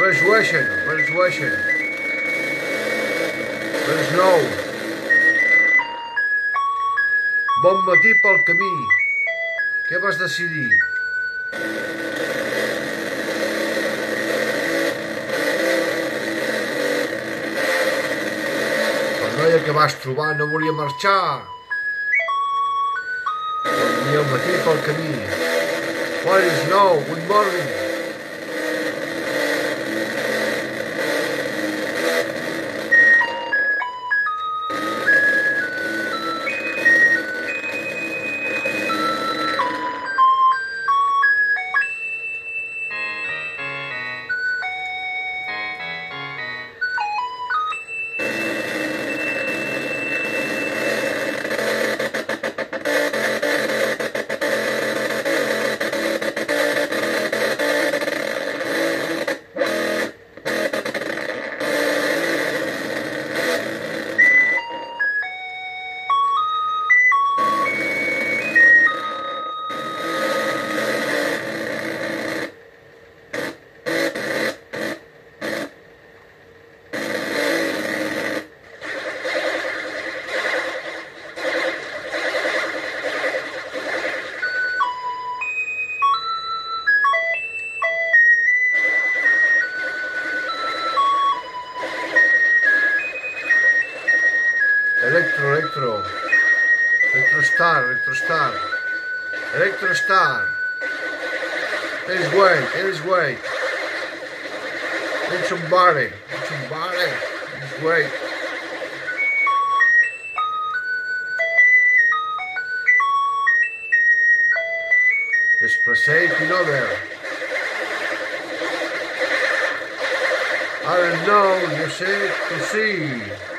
redueixen, redueixen. Res nou. Bon matí pel camí. Què vas decidir? La noia que vas trobar no volia marxar. Bon dia al matí pel camí. What is? Good morning. Electro, electro. Electrostar, electrostar. Electrostar. Let's wait, let's wait. Need somebody, need somebody. Let's wait. Desplacate another. I don't know, you see, to see.